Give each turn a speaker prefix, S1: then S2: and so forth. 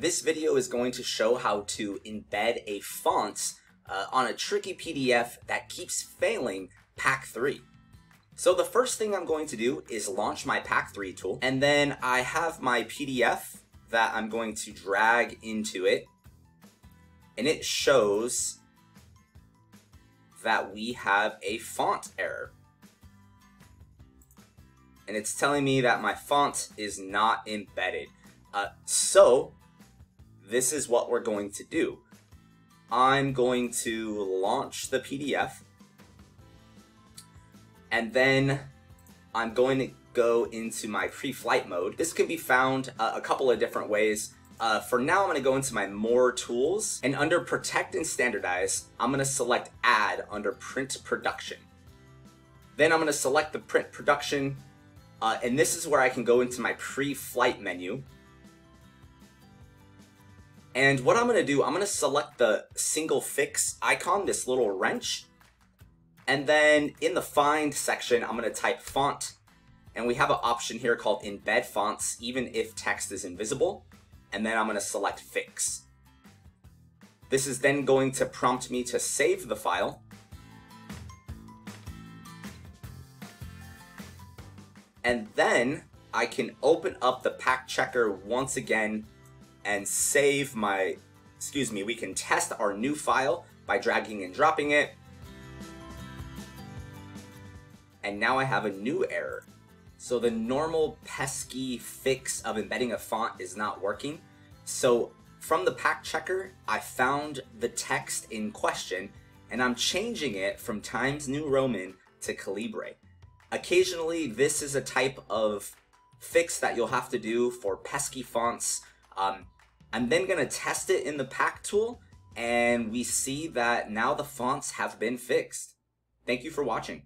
S1: This video is going to show how to embed a font uh, on a tricky PDF that keeps failing PAC 3. So the first thing I'm going to do is launch my PAC 3 tool, and then I have my PDF that I'm going to drag into it, and it shows that we have a font error. And it's telling me that my font is not embedded. Uh, so, this is what we're going to do. I'm going to launch the PDF. And then I'm going to go into my pre-flight mode. This can be found uh, a couple of different ways. Uh, for now, I'm going to go into my More Tools, and under Protect and Standardize, I'm going to select Add under Print Production. Then I'm going to select the Print Production, uh, and this is where I can go into my pre-flight menu. And what I'm going to do, I'm going to select the single fix icon, this little wrench, and then in the Find section, I'm going to type Font, and we have an option here called Embed Fonts, even if text is invisible and then I'm going to select Fix. This is then going to prompt me to save the file. And then I can open up the PAC checker once again and save my, excuse me, we can test our new file by dragging and dropping it. And now I have a new error. So the normal pesky fix of embedding a font is not working. So from the PAC checker, I found the text in question and I'm changing it from Times New Roman to Calibri. Occasionally, this is a type of fix that you'll have to do for pesky fonts. Um, I'm then to test it in the PAC tool and we see that now the fonts have been fixed. Thank you for watching.